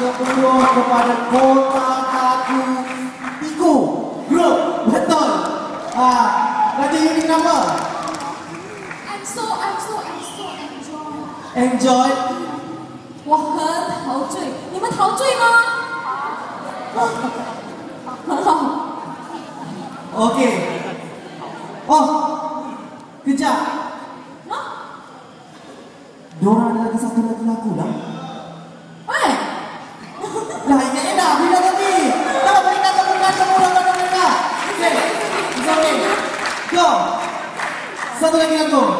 Kepada kepada kota kenapa? I'm so I'm so I'm so enjoy。 Enjoy 我很陶醉，你们陶醉吗？很好。 Okey Oh Kejap Hah? Diorang ada lagi satu lagi lagu dah Fatela Kilato.